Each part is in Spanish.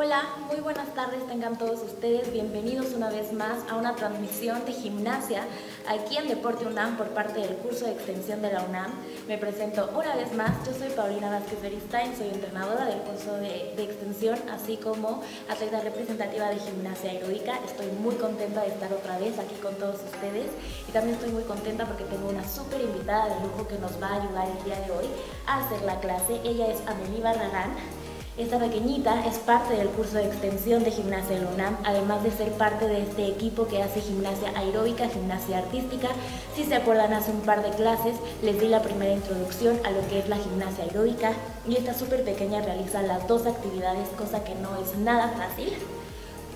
Hola, muy buenas tardes tengan todos ustedes. Bienvenidos una vez más a una transmisión de gimnasia aquí en Deporte UNAM por parte del curso de extensión de la UNAM. Me presento una vez más. Yo soy Paulina Vázquez Beristain, soy entrenadora del curso de, de extensión, así como atleta representativa de gimnasia aeróbica. Estoy muy contenta de estar otra vez aquí con todos ustedes y también estoy muy contenta porque tengo una súper invitada de lujo que nos va a ayudar el día de hoy a hacer la clase. Ella es Amelie Barragán. Esta pequeñita es parte del curso de extensión de gimnasia de UNAM, además de ser parte de este equipo que hace gimnasia aeróbica, gimnasia artística. Si se acuerdan, hace un par de clases les di la primera introducción a lo que es la gimnasia aeróbica y esta súper pequeña realiza las dos actividades, cosa que no es nada fácil.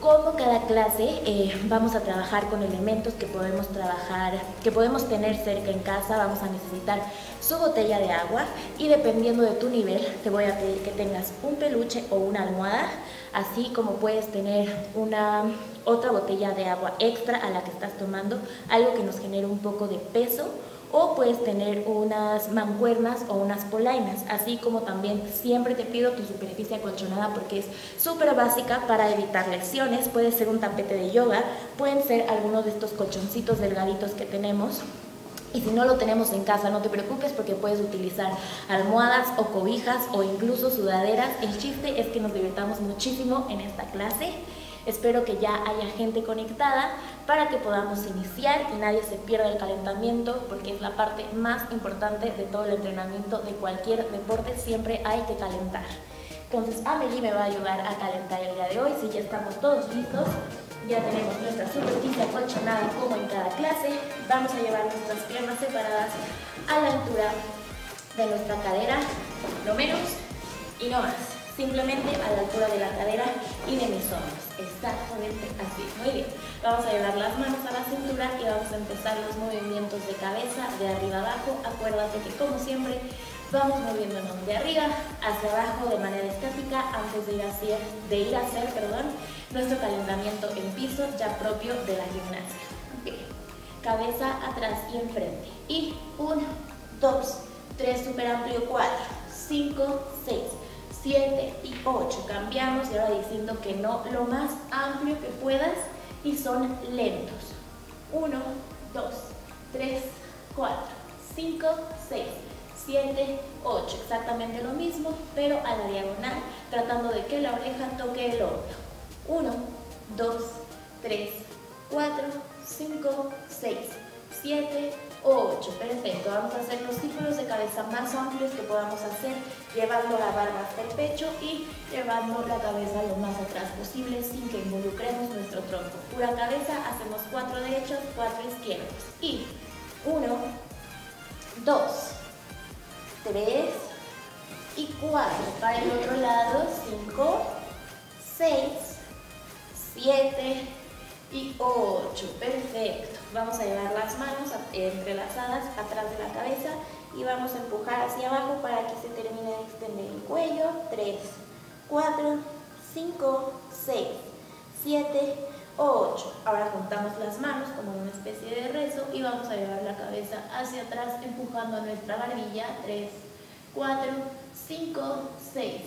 Como cada clase eh, vamos a trabajar con elementos que podemos trabajar, que podemos tener cerca en casa, vamos a necesitar su botella de agua y dependiendo de tu nivel te voy a pedir que tengas un peluche o una almohada, así como puedes tener una otra botella de agua extra a la que estás tomando, algo que nos genere un poco de peso o puedes tener unas mancuernas o unas polainas, así como también siempre te pido tu superficie acolchonada porque es súper básica para evitar lesiones, puede ser un tapete de yoga, pueden ser algunos de estos colchoncitos delgaditos que tenemos y si no lo tenemos en casa, no te preocupes porque puedes utilizar almohadas o cobijas o incluso sudaderas. El chiste es que nos divirtamos muchísimo en esta clase. Espero que ya haya gente conectada para que podamos iniciar y nadie se pierda el calentamiento porque es la parte más importante de todo el entrenamiento de cualquier deporte, siempre hay que calentar. Entonces Amelie me va a ayudar a calentar el día de hoy, si ya estamos todos listos, ya tenemos nuestra superficie acolchonada como en cada clase, vamos a llevar nuestras piernas separadas a la altura de nuestra cadera, no menos y no más simplemente a la altura de la cadera y de mis hombros. Exactamente así. Muy bien. Vamos a llevar las manos a la cintura y vamos a empezar los movimientos de cabeza de arriba abajo. Acuérdate que como siempre vamos moviéndonos de arriba hacia abajo de manera estática antes de ir a hacer, de ir a hacer perdón, nuestro calentamiento en piso ya propio de la gimnasia. Cabeza atrás y enfrente. Y 1, 2, 3, super amplio, 4, 5, 6. 7 y 8. Cambiamos y ahora diciendo que no lo más amplio que puedas y son lentos. 1, 2, 3, 4, 5, 6, 7, 8. Exactamente lo mismo, pero a la diagonal, tratando de que la oreja toque el hombro. 1, 2, 3, 4, 5, 6, 7, 8. Perfecto. Vamos a hacer los círculos de cabeza más amplios que podamos hacer, llevando la barba hasta el pecho y llevando la cabeza lo más atrás posible sin que involucremos nuestro tronco. Pura cabeza, hacemos 4 derechos, 4 izquierdos. Y 1, 2, 3 y 4. Para el otro lado, 5, 6, 7 y 8. Perfecto. Vamos a llevar las manos entrelazadas atrás de la cabeza y vamos a empujar hacia abajo para que se termine de extender el cuello. 3, 4, 5, 6, 7, 8. Ahora juntamos las manos como una especie de rezo y vamos a llevar la cabeza hacia atrás empujando nuestra barbilla. 3, 4, 5, 6,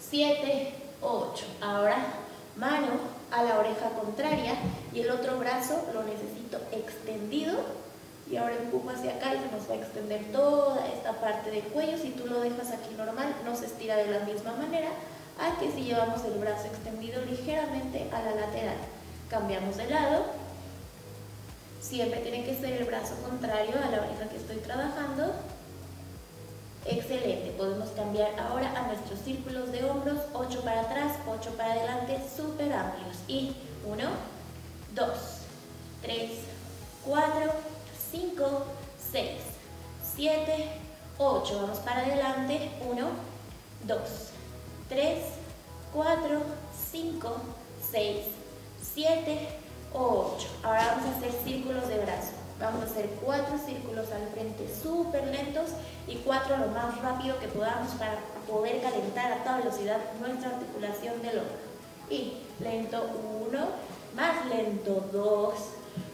7, 8. Ahora mano a la oreja contraria y el otro brazo lo necesito extendido y ahora empujo hacia acá y se nos va a extender toda esta parte del cuello. Si tú lo dejas aquí normal, no se estira de la misma manera a que si llevamos el brazo extendido ligeramente a la lateral. Cambiamos de lado. Siempre tiene que ser el brazo contrario a la oreja que estoy trabajando. Excelente, podemos cambiar ahora a nuestros círculos de hombros, 8 para atrás, 8 para adelante, súper amplios. Y 1, 2, 3, 4, 5, 6, 7, 8. Vamos para adelante, 1, 2, 3, 4, 5, 6, 7, 8. Ahora vamos a hacer círculos de brazo. Vamos a hacer cuatro círculos al frente súper lentos y cuatro lo más rápido que podamos para poder calentar a toda velocidad nuestra articulación del hombro. Y lento uno, más lento dos,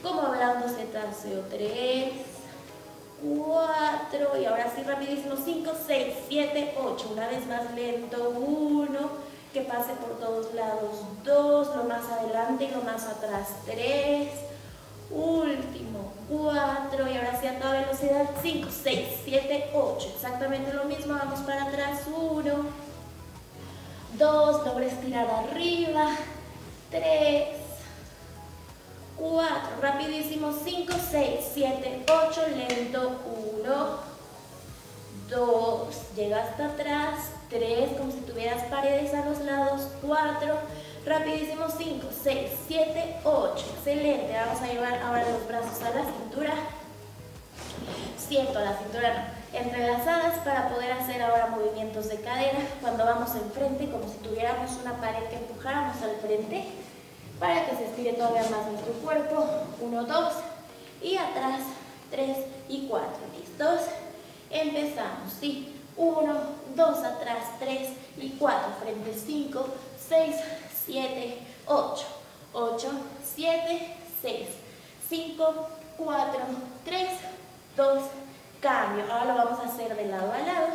como hablando cetáceo tres, cuatro, y ahora sí rapidísimo, cinco, seis, siete, ocho. Una vez más lento, uno, que pase por todos lados, 2, lo más adelante y lo más atrás, 3, último, 4 y ahora sí a toda velocidad, 5, 6, 7, 8, exactamente lo mismo, vamos para atrás, 1, 2, logra estirar arriba, 3, 4, rapidísimo, 5, 6, 7, 8, lento, 1, 2, llega hasta atrás, 3, como si tuvieras paredes a los lados, 4, rapidísimo, 5, 6, 7, 8, excelente, vamos a llevar ahora los brazos a la cintura, siento la cintura entrelazadas para poder hacer ahora movimientos de cadera. Cuando vamos enfrente, como si tuviéramos una pared que empujáramos al frente, para que se estire todavía más nuestro cuerpo, 1, 2, y atrás, 3 y 4, ¿listos? Empezamos, ¿sí? 1, 2 atrás, 3 y 4, frente 5, 6, 7, 8, 8, 7, 6, 5, 4, 3, 2, cambio. Ahora lo vamos a hacer de lado a lado,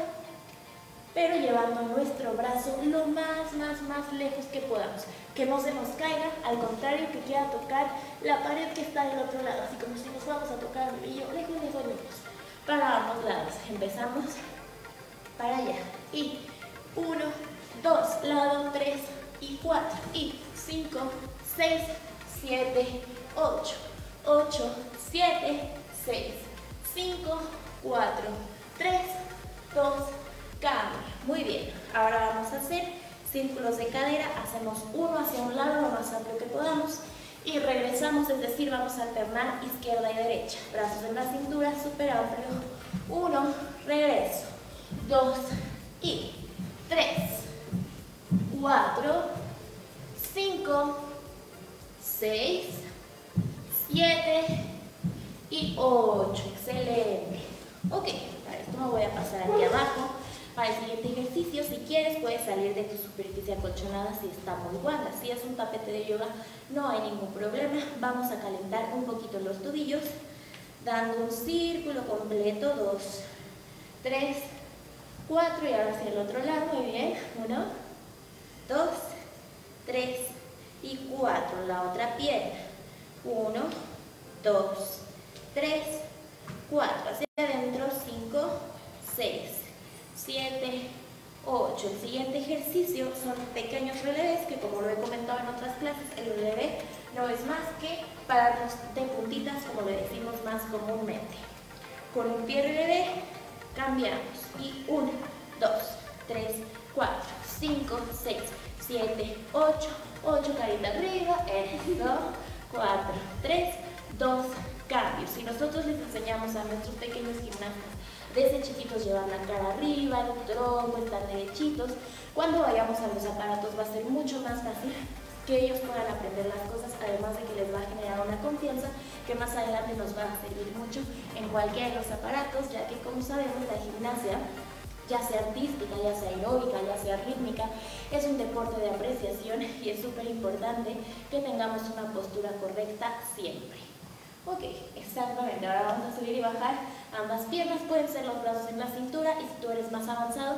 pero llevando nuestro brazo lo más, más, más lejos que podamos. Que no se nos caiga, al contrario, que quiera tocar la pared que está del otro lado, así como si nos vamos a tocar el lejos, lejos, lejos para ambos lados. Empezamos para allá. Y 1, 2, lado 3 y 4 y 5, 6, 7, 8, 8, 7, 6, 5, 4, 3, 2, cambio. Muy bien. Ahora vamos a hacer círculos de cadera. Hacemos uno hacia un lado lo más amplio que podamos y regresamos, es decir, vamos a alternar izquierda y derecha. Brazos en la cintura, súper amplio. Uno, regreso. Dos y tres, cuatro, cinco, seis, siete y ocho. Excelente. Ok, para esto me voy a pasar aquí abajo. Para el siguiente ejercicio, si quieres, puedes salir de tu superficie acolchonada si está muy guanga. Si es un tapete de yoga, no hay ningún problema. Vamos a calentar un poquito los tobillos, dando un círculo completo, dos, tres, cuatro, y ahora hacia el otro lado, muy bien. Uno, dos, tres y cuatro. La otra pierna. Uno, dos, tres, cuatro. Hacia adentro, cinco, seis, 7, 8. El siguiente ejercicio son pequeños releves que como lo he comentado en otras clases, el relevé no es más que pararnos de puntitas como le decimos más comúnmente. Con un pie relevé cambiamos y 1, 2, 3, 4, 5, 6, 7, 8, 8 carita arriba, 1, 4, 3, 2, cambios. Si nosotros les enseñamos a nuestros pequeños gimnastas desde chiquitos llevar la cara arriba, el tronco, estar derechitos. Cuando vayamos a los aparatos va a ser mucho más fácil que ellos puedan aprender las cosas, además de que les va a generar una confianza que más adelante nos va a servir mucho en cualquiera de los aparatos, ya que como sabemos la gimnasia, ya sea artística, ya sea aeróbica, ya sea rítmica, es un deporte de apreciación y es súper importante que tengamos una postura correcta siempre. Ok, exactamente. Ahora vamos a subir y bajar ambas piernas. Pueden ser los brazos en la cintura y si tú eres más avanzado,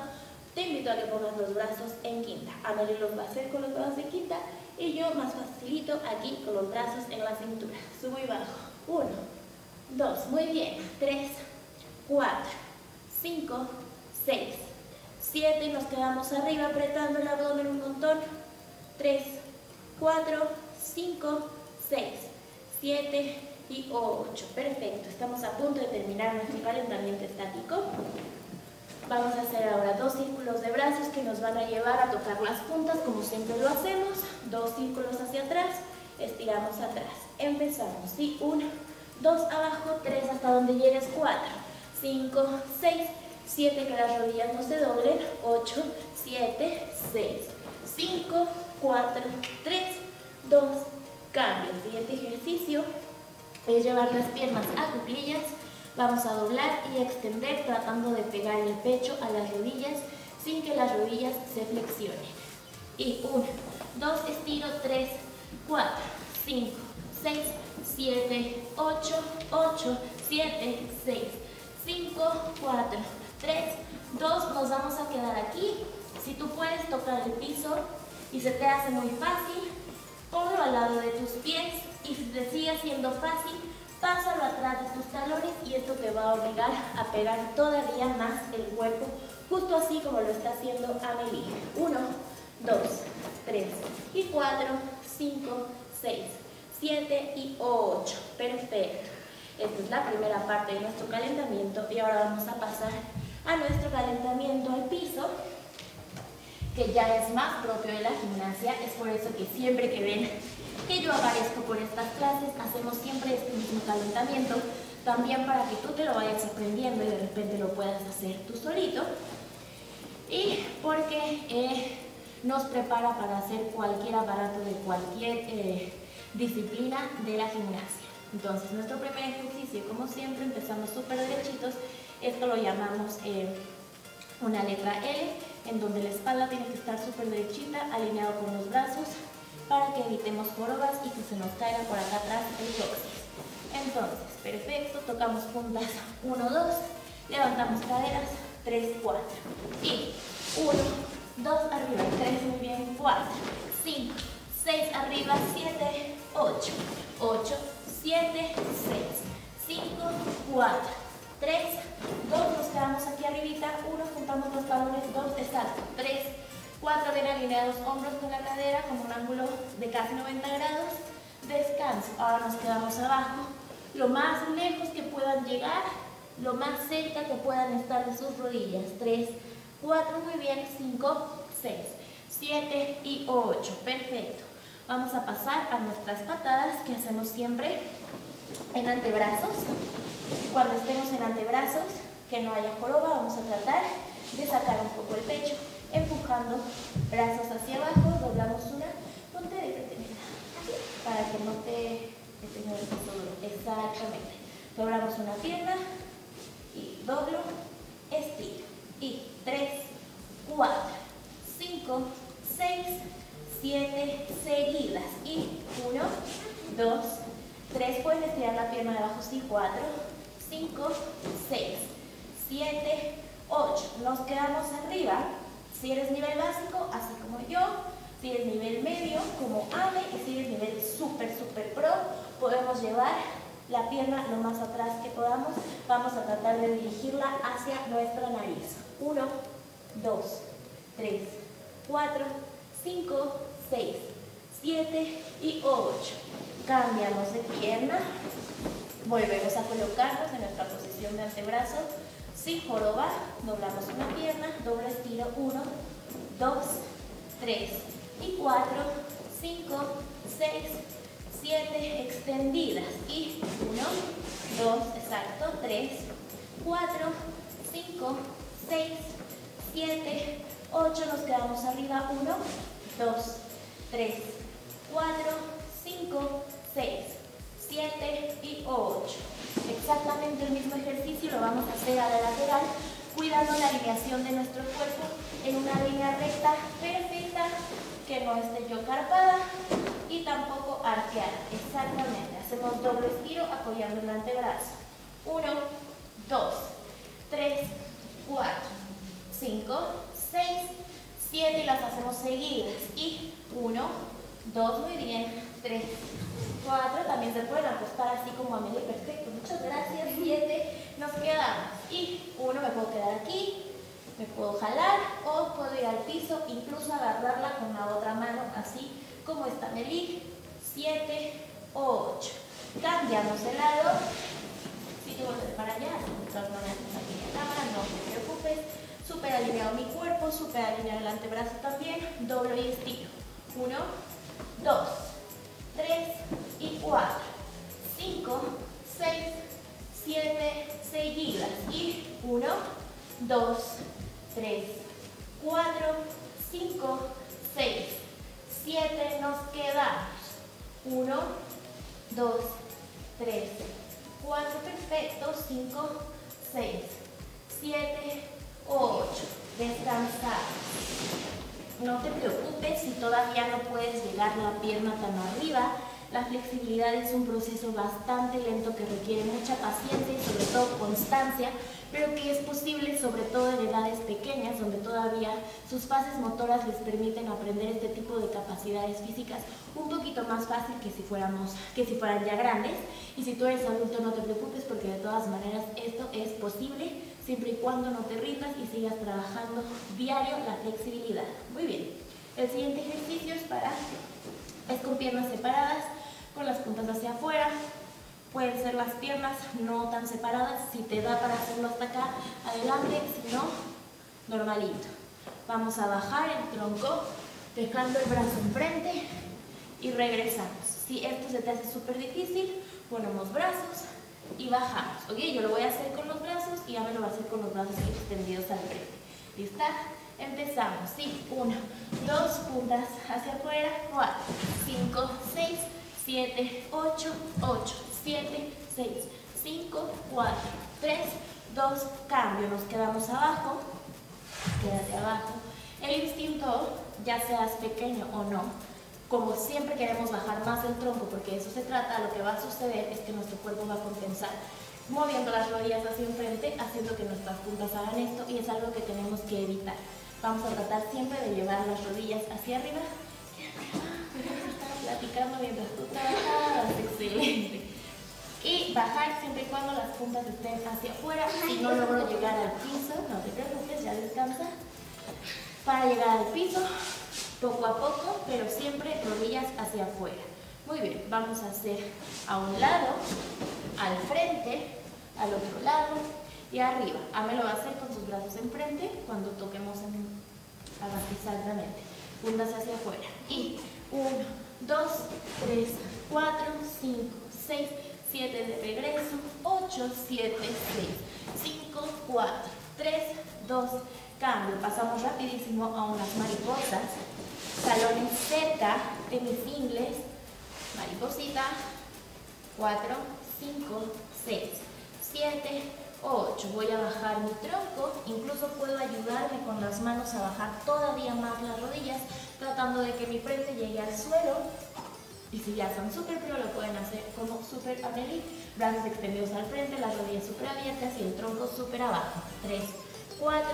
te invito a que pongas los brazos en quinta. Amelie los va a hacer con los brazos en quinta y yo más facilito aquí con los brazos en la cintura. Subo y bajo. Uno, dos, muy bien. Tres, cuatro, cinco, seis, siete. Nos quedamos arriba apretando el abdomen un montón. Tres, cuatro, cinco, seis, siete, y 8. Perfecto, estamos a punto de terminar nuestro calentamiento estático. Vamos a hacer ahora dos círculos de brazos que nos van a llevar a tocar las puntas como siempre lo hacemos. Dos círculos hacia atrás, estiramos atrás. Empezamos, ¿sí? 1, 2 abajo, 3 hasta donde llegues, 4, 5, 6, 7 que las rodillas no se doblen, 8, 7, 6, 5, 4, 3, 2, cambio. Siguiente ejercicio, es llevar las piernas a cuclillas. Vamos a doblar y extender tratando de pegar el pecho a las rodillas sin que las rodillas se flexionen. Y 1, 2, estiro, 3, 4, 5, 6, 7, 8, 8, 7, 6, 5, 4, 3, 2, nos vamos a quedar aquí. Si tú puedes tocar el piso, y se te hace muy fácil, ponlo al lado de tus pies y si te sigue siendo fácil, pásalo atrás de tus talones y esto te va a obligar a pegar todavía más el cuerpo, justo así como lo está haciendo Amelie. Uno, dos, tres y cuatro, cinco, seis, siete y ocho. Perfecto. Esta es la primera parte de nuestro calentamiento y ahora vamos a pasar a nuestro calentamiento al piso que ya es más propio de la gimnasia. Es por eso que siempre que ven que yo aparezco por estas clases, hacemos siempre este mismo calentamiento, también para que tú te lo vayas aprendiendo y de repente lo puedas hacer tú solito. Y porque eh, nos prepara para hacer cualquier aparato de cualquier eh, disciplina de la gimnasia. Entonces, nuestro primer ejercicio, como siempre, empezamos súper derechitos. Esto lo llamamos eh, una letra L, en donde la espalda tiene que estar súper derechita, alineado con los brazos, para que evitemos jorobas y que se nos caiga por acá atrás el coxis. Entonces, perfecto, tocamos puntas 1, 2, levantamos caderas, 3, 4. Y 1, 2, arriba, 3, muy bien, 4, 5, 6, arriba, 7, 8, 8, 7, 6, 5, 4, 3, 2, nos quedamos aquí arribita, 1, juntamos los talones, 2, exacto, 3, 4, bien alineados, hombros con la cadera, como un ángulo de casi 90 grados, descanso, ahora nos quedamos abajo, lo más lejos que puedan llegar, lo más cerca que puedan estar de sus rodillas, 3, 4, muy bien, 5, 6, 7 y 8, perfecto. Vamos a pasar a nuestras patadas que hacemos siempre en antebrazos. Cuando estemos en antebrazos, que no haya joroba, vamos a tratar de sacar un poco el pecho, empujando brazos hacia abajo, doblamos una, ponte de frente, para que no te tenga el peso duro. Exactamente. Doblamos una pierna y doblo, estiro. Y 3, 4, 5, 6, 7 seguidas. Y 1, 2, 3. Pueden estirar la pierna de abajo, sí, 4, 5, 6, 7, 8. Nos quedamos arriba. Si eres nivel básico, así como yo, si eres nivel medio, como AME, y si eres nivel súper, súper pro, podemos llevar la pierna lo más atrás que podamos. Vamos a tratar de dirigirla hacia nuestra nariz. 1, 2, 3, 4, 5, 6, 7 y 8. Cambiamos de pierna. Volvemos a colocarnos en nuestra posición de antebrazo. Sin joroba, doblamos una pierna, doble estiro, 1, 2, 3 y 4, 5, 6, 7 extendidas. Y 1, 2, exacto, 3, 4, 5, 6, 7, 8. Nos quedamos arriba. 1, 2, 3, 4, 5, 6, 7 y 8. Exactamente el mismo ejercicio lo vamos a hacer a la lateral, cuidando la alineación de nuestro cuerpo en una línea recta perfecta, que no esté yo carpada y tampoco arqueada. Exactamente. Hacemos doble estiro apoyando el antebrazo. 1, 2, 3, 4, 5, 6, 7 y las hacemos seguidas. Y 1, 2, muy bien, 3, 4, también se pueden acostar así como a medio perfecto. Muchas gracias, 7, nos quedamos. Y 1, me puedo quedar aquí, me puedo jalar o puedo ir al piso, incluso agarrarla con la otra mano, así como está Meli. 7, 8. Cambiamos de lado. Si yo volver para allá, otras manos aquí en la cámara, no te preocupes. Super alineado mi cuerpo, super alineado el antebrazo también. Doblo y estiro. 1, 2, 3 y 4, 5, 6, 7 seguidas. Y 1, 2, 3, 4, 5, 6, 7. Nos quedamos. 1, 2, 3, 4, perfecto. 5, 6, 7, 8. Descansar. No te preocupes si todavía no puedes llegar la pierna tan arriba. La flexibilidad es un proceso bastante lento que requiere mucha paciencia y sobre todo constancia, pero que es posible sobre todo en edades pequeñas, donde todavía sus fases motoras les permiten aprender este tipo de capacidades físicas un poquito más fácil que si, fuéramos, que si fueran ya grandes. Y si tú eres adulto no te preocupes porque de todas maneras esto es posible siempre y cuando no te rindas y sigas trabajando diario la flexibilidad. Muy bien. El siguiente ejercicio es para es con piernas separadas, con las puntas hacia afuera, Pueden ser las piernas no tan separadas, si te da para hacerlo hasta acá, adelante, si no, normalito. Vamos a bajar el tronco, dejando el brazo enfrente y regresamos. Si esto se te hace súper difícil, ponemos brazos y bajamos. ¿Ok? Yo lo voy a hacer con los brazos y ya me lo voy a hacer con los brazos extendidos al frente. ¿Lista? Empezamos. Sí, uno, dos puntas hacia afuera, cuatro, cinco, seis, siete, ocho, ocho. 7, 6, 5, 4, 3, 2, cambio. Nos quedamos abajo, quédate abajo. El instinto, ya seas pequeño o no, como siempre queremos bajar más el tronco, porque de eso se trata, lo que va a suceder es que nuestro cuerpo va a compensar moviendo las rodillas hacia enfrente, haciendo que nuestras puntas hagan esto y es algo que tenemos que evitar. Vamos a tratar siempre de llevar las rodillas hacia arriba. platicando mientras tú trabajas, excelente y bajar siempre y cuando las puntas estén hacia afuera. Si no logro llegar al piso, no te preocupes, ya descansa. Para llegar al piso, poco a poco, pero siempre rodillas hacia afuera. Muy bien, vamos a hacer a un lado, al frente, al otro lado y arriba. Ame lo va a hacer con sus brazos enfrente cuando toquemos en mente. Puntas hacia afuera. Y 1, 2, 3, 4, 5, 6, 7 de regreso, 8, 7, 6, 5, 4, 3, 2, cambio. Pasamos rapidísimo a unas mariposas, salones cerca, tenis ingles, mariposita, 4, 5, 6, 7, 8. Voy a bajar mi tronco, incluso puedo ayudarme con las manos a bajar todavía más las rodillas, tratando de que mi frente llegue al suelo y si ya son súper pro, lo pueden hacer como súper amelie, brazos extendidos al frente, las rodillas súper abiertas y el tronco súper abajo. 3, 4,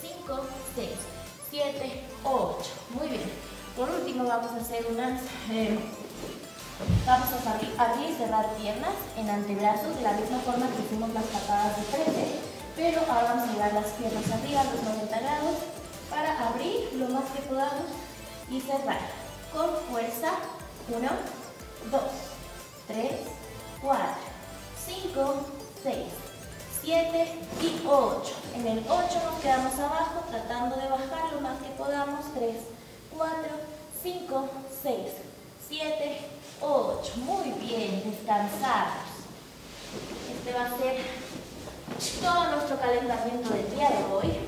5, 6, 7, 8. Muy bien. Por último vamos a hacer unas... Eh, vamos a abrir, y cerrar piernas en antebrazos de la misma forma que hicimos las patadas de frente, pero ahora vamos a llevar las piernas arriba los 90 grados para abrir lo más que podamos y cerrar con fuerza 1, 2, 3, 4, 5, 6, 7 y 8. En el 8 nos quedamos abajo tratando de bajar lo más que podamos. 3, 4, 5, 6, 7, 8. Muy bien, descansamos. Este va a ser todo nuestro calentamiento del día de hoy.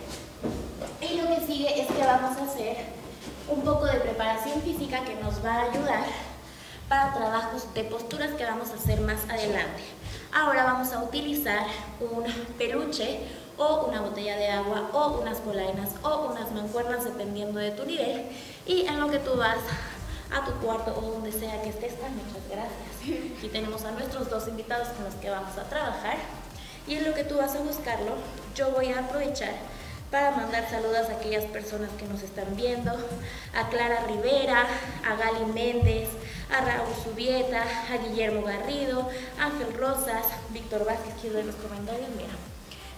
Y lo que sigue es que vamos a hacer un poco de preparación física que nos va a ayudar para trabajos de posturas que vamos a hacer más adelante. Ahora vamos a utilizar un peluche o una botella de agua o unas polainas o unas mancuernas dependiendo de tu nivel y en lo que tú vas a tu cuarto o donde sea que estés, muchas gracias. Aquí tenemos a nuestros dos invitados con los que vamos a trabajar y en lo que tú vas a buscarlo, yo voy a aprovechar para mandar saludos a aquellas personas que nos están viendo, a Clara Rivera, a Gali Méndez, a Raúl Subieta, a Guillermo Garrido, Ángel Rosas, Víctor Vázquez, quiero ver los comentarios, mira.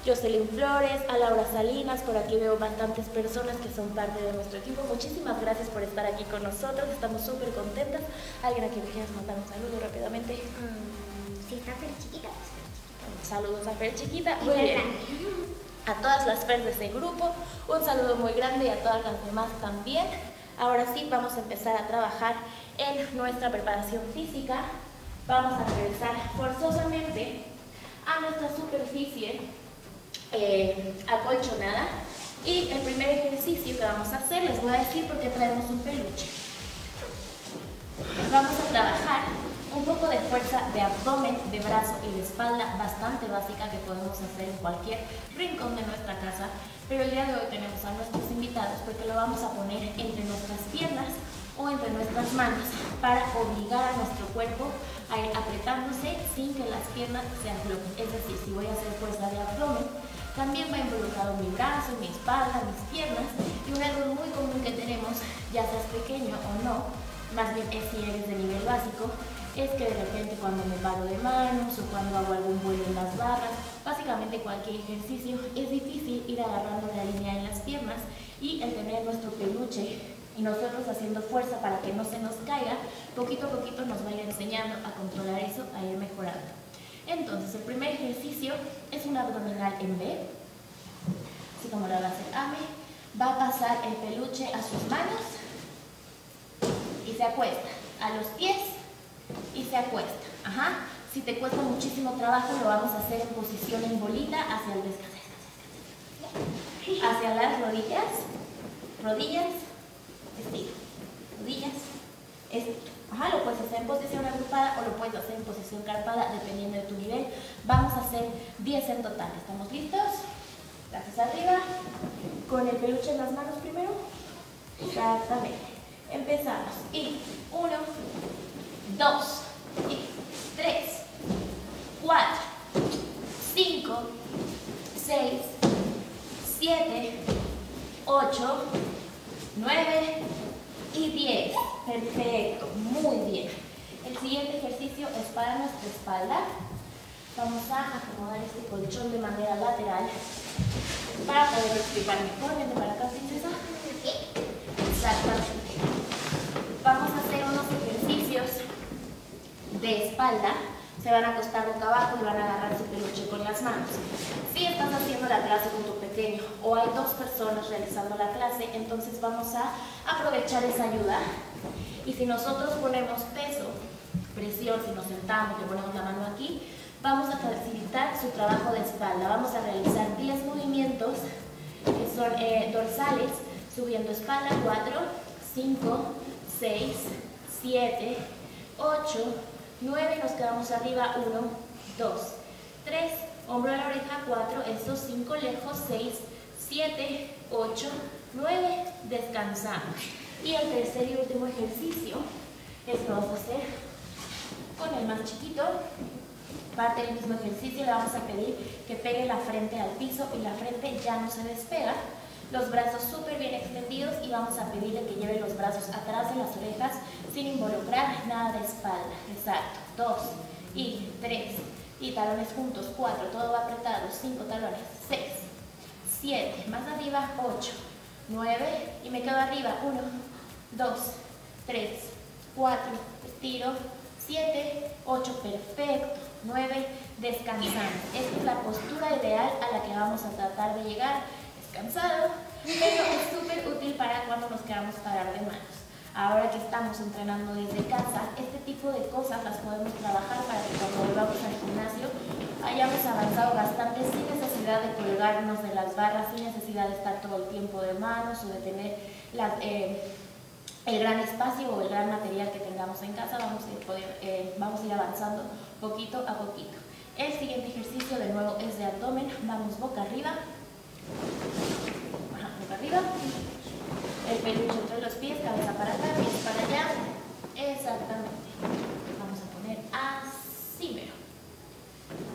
Jocelyn Flores, a Laura Salinas, por aquí veo bastantes personas que son parte de nuestro equipo. Muchísimas gracias por estar aquí con nosotros, estamos súper contentas. ¿Alguien aquí le quieras mandar un saludo rápidamente? Mm, sí, está Fer Chiquita. Saludos a Fer Chiquita. Muy bien. A todas las Fer de este grupo, un saludo muy grande y a todas las demás también. Ahora sí, vamos a empezar a trabajar en nuestra preparación física. Vamos a regresar forzosamente a nuestra superficie eh, acolchonada. Y el primer ejercicio que vamos a hacer, les voy a decir por qué traemos un peluche. Vamos a trabajar un poco de fuerza de abdomen, de brazo y de espalda, bastante básica que podemos hacer en cualquier rincón de nuestra casa. Pero el día de hoy tenemos a nuestros invitados porque lo vamos a poner entre nuestras piernas o entre nuestras manos para obligar a nuestro cuerpo a ir apretándose sin que las piernas se aflojen. Es decir, si voy a hacer fuerza de abdomen, También va involucrado mi brazo, mi espalda, mis piernas y un error muy común que tenemos, ya seas pequeño o no, más bien es si eres de nivel básico, es que de repente cuando me paro de manos o cuando hago algún vuelo en las barras, básicamente cualquier ejercicio, es difícil ir agarrando la línea en las piernas y el tener nuestro peluche y nosotros haciendo fuerza para que no se nos caiga, poquito a poquito nos va enseñando a controlar eso, a ir mejorando. Entonces, el primer ejercicio es un abdominal en B, así como lo va a hacer Ame. Va a pasar el peluche a sus manos y se acuesta. A los pies y se acuesta. Ajá. Si te cuesta muchísimo trabajo, lo vamos a hacer en posición en bolita hacia el descanso. Hacia las rodillas. Rodillas. Estiro. Rodillas. Estiro. Ajá, lo puedes hacer en posición agrupada o lo puedes hacer en posición carpada, dependiendo de tu nivel. Vamos a hacer 10 en total. ¿Estamos listos? Brazos arriba. Con el peluche en las manos primero. Exactamente. Empezamos. Y 1, 2, 3, 4, 5, 6, 7, 8, 9 y 10. Perfecto, muy bien. El siguiente ejercicio es para nuestra espalda. Vamos a acomodar este colchón de manera lateral para poder explicar mejor. Vente para acá, princesa. Exactamente. Vamos a hacer unos ejercicios de espalda se van a acostar boca abajo y van a agarrar su peluche con las manos. Si estás haciendo la clase con tu pequeño o hay dos personas realizando la clase, entonces vamos a aprovechar esa ayuda. Y si nosotros ponemos peso, presión, si nos sentamos, le ponemos la mano aquí, vamos a facilitar su trabajo de espalda. Vamos a realizar 10 movimientos que son eh, dorsales, subiendo espalda, 4, 5, 6, 7, 8, 9, nos quedamos arriba, 1, 2, 3, hombro a la oreja, 4, estos 5 lejos, 6, 7, 8, 9, descansamos. Y el tercer y último ejercicio es que vamos a hacer con el más chiquito, parte del mismo ejercicio, le vamos a pedir que pegue la frente al piso y la frente ya no se despega. Los brazos súper bien extendidos y vamos a pedirle que lleve los brazos atrás de las orejas sin involucrar nada de espalda. Exacto. Dos y tres y talones juntos. Cuatro. Todo va apretado. Cinco talones. Seis. Siete. Más arriba. Ocho. Nueve. Y me quedo arriba. Uno. Dos. Tres. Cuatro. Estiro. Siete. Ocho. Perfecto. Nueve. Descansando. Esta es la postura ideal a la que vamos a tratar de llegar. Descansado. Pero es súper útil para cuando nos queramos parar de manos ahora que estamos entrenando desde casa, este tipo de cosas las podemos trabajar para que cuando volvamos al gimnasio hayamos avanzado bastante sin necesidad de colgarnos de las barras, sin necesidad de estar todo el tiempo de manos o de tener eh, el gran espacio o el gran material que tengamos en casa, vamos a poder, eh, vamos a ir avanzando poquito a poquito. El siguiente ejercicio de nuevo es de abdomen, vamos boca arriba, arriba, el peluche entre los pies, cabeza para acá, pies para allá. Exactamente. Vamos a poner así, mero.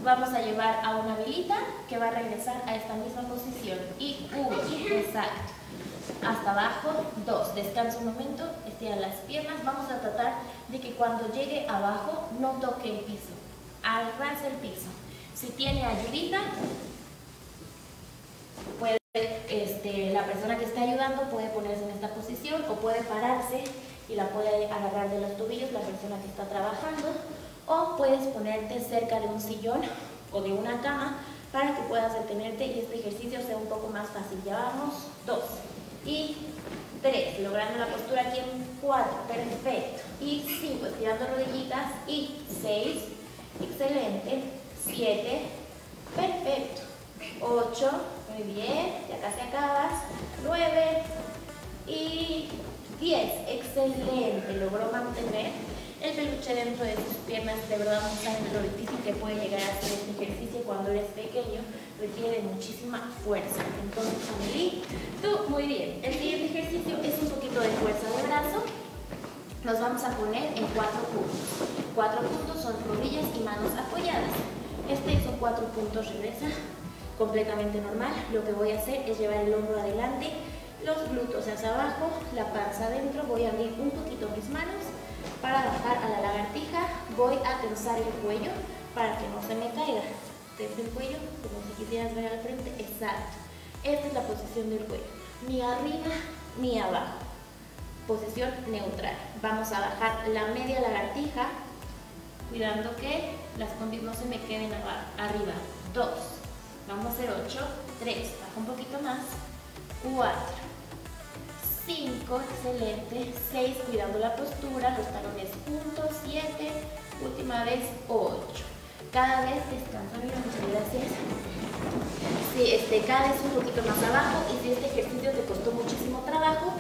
Vamos a llevar a una velita que va a regresar a esta misma posición. Y uy, exacto. Hasta abajo, dos. Descansa un momento, estira las piernas. Vamos a tratar de que cuando llegue abajo no toque el piso. Arrasa el piso. Si tiene ayudita, puede este, la persona que está ayudando puede ponerse en esta posición o puede pararse y la puede agarrar de los tobillos la persona que está trabajando. O puedes ponerte cerca de un sillón o de una cama para que puedas detenerte y este ejercicio sea un poco más fácil. Ya vamos, dos y tres, logrando la postura aquí en cuatro, perfecto, y cinco, estirando rodillitas. Y seis, excelente, siete, perfecto, ocho, muy bien, ya casi acabas. 9 y 10. Excelente. Logró mantener el peluche dentro de sus piernas. De verdad no lo difícil que puede llegar a hacer este ejercicio cuando eres pequeño. Requiere muchísima fuerza. Entonces, Amelie, tú muy bien. El siguiente ejercicio es un poquito de fuerza de brazo. Nos vamos a poner en cuatro puntos. Cuatro puntos son rodillas y manos apoyadas. Este son cuatro puntos, regresa completamente normal. Lo que voy a hacer es llevar el hombro adelante, los glúteos hacia abajo, la panza adentro. Voy a abrir un poquito mis manos para bajar a la lagartija. Voy a tensar el cuello para que no se me caiga. Tenso el cuello, como si quisieras ver al frente. Exacto. Esta es la posición del cuello. Ni arriba ni abajo. Posición neutral. Vamos a bajar la media lagartija, cuidando que las combis no se me queden arriba. Dos. Vamos a hacer ocho. Tres. Baja un poquito más. Cuatro. Cinco. Excelente. Seis. Cuidando la postura. Los talones juntos. Siete. Última vez. Ocho. Cada vez descansa. Mira, muchas gracias. Sí, este, cada vez un poquito más abajo. Y si este ejercicio te costó muchísimo trabajo,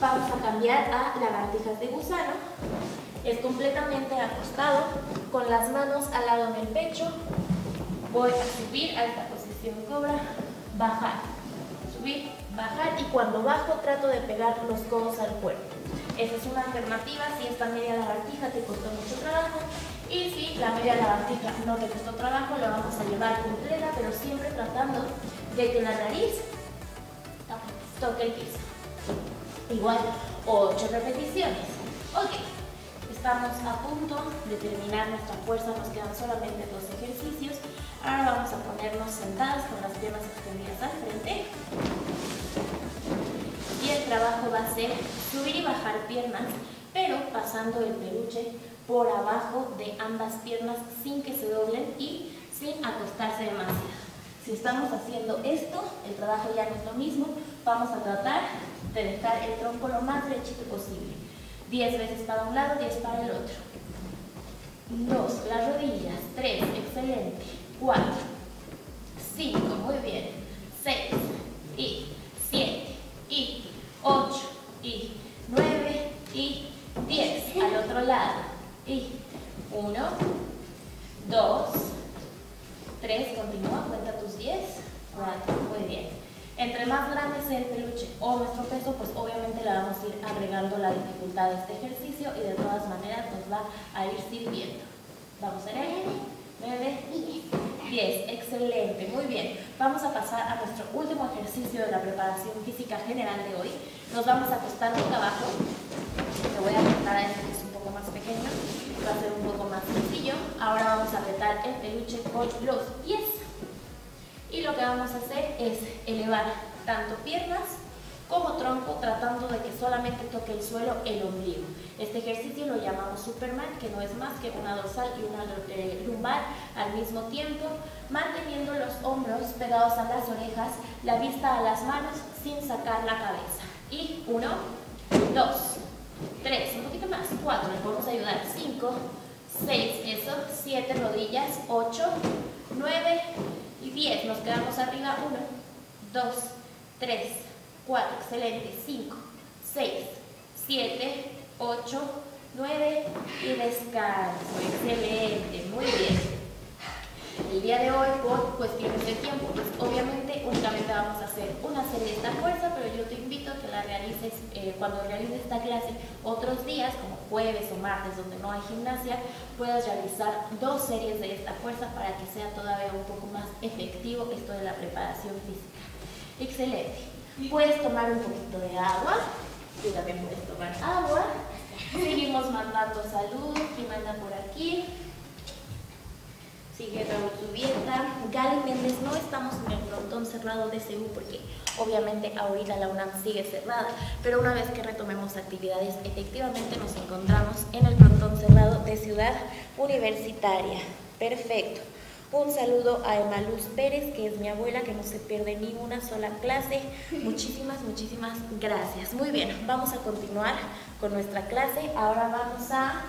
Vamos a cambiar a lagartijas de gusano. Es completamente acostado, con las manos al lado del pecho. Voy a subir a esta posición cobra, bajar, subir, bajar y cuando bajo trato de pegar los codos al cuerpo. Esa es una alternativa si esta media lagartija te costó mucho trabajo y si la media lagartija no te costó trabajo, la vamos a llevar completa, pero siempre tratando de que la nariz toque el piso igual 8 repeticiones. Ok, estamos a punto de terminar nuestra fuerza, nos quedan solamente dos ejercicios. Ahora vamos a ponernos sentadas con las piernas extendidas al frente. Y el trabajo va a ser subir y bajar piernas, pero pasando el peluche por abajo de ambas piernas sin que se doblen y sin acostarse demasiado. Si estamos haciendo esto, el trabajo ya no es lo mismo, vamos a tratar de dejar el tronco lo más derechito posible. 10 veces para un lado, 10 para el otro. 2, las rodillas. 3, excelente. 4, 5, muy bien. 6, y 7, y 8, y 9, y 10. Al otro lado. Y 1, 2, 3, continúa, cuenta tus 10. 4, muy bien. Entre más grande sea el peluche o nuestro peso, pues obviamente le vamos a ir agregando la dificultad de este ejercicio y de todas maneras nos va a ir sirviendo. Vamos a ver. 9, 10. Excelente, muy bien. Vamos a pasar a nuestro último ejercicio de la preparación física general de hoy. Nos vamos a acostar boca abajo. Te voy a apretar a este que es un poco más pequeño. Va a ser un poco más sencillo. Ahora vamos a apretar el peluche con los pies y lo que vamos a hacer es elevar tanto piernas como tronco, tratando de que solamente toque el suelo el ombligo. Este ejercicio lo llamamos Superman, que no es más que una dorsal y una eh, lumbar al mismo tiempo, manteniendo los hombros pegados a las orejas, la vista a las manos sin sacar la cabeza. Y uno, dos, tres, un poquito más, cuatro, le podemos ayudar, cinco, seis, eso, siete rodillas, ocho, nueve, y 10. Nos quedamos arriba. 1, 2, 3, 4. Excelente. 5, 6, 7, 8, 9 y descanso. Excelente. Muy bien. El día de hoy, por cuestiones de tiempo, pues obviamente únicamente vamos a hacer una serie de esta fuerza, pero yo te invito a que la realices eh, cuando realices esta clase otros días, como jueves o martes, donde no hay gimnasia, puedas realizar dos series de esta fuerza para que sea todavía un poco más efectivo esto de la preparación física. Excelente. Puedes tomar un poquito de agua, tú también puedes tomar agua. Seguimos mandando salud, ¿quién manda por aquí? sigue Raúl Zubieta, Gali Méndez, no estamos en el frontón cerrado de CEU porque obviamente ahorita la UNAM sigue cerrada, pero una vez que retomemos actividades, efectivamente nos encontramos en el frontón cerrado de Ciudad Universitaria. Perfecto. Un saludo a Emma Luz Pérez, que es mi abuela, que no se pierde ni una sola clase. Muchísimas, muchísimas gracias. Muy bien, vamos a continuar con nuestra clase. Ahora vamos a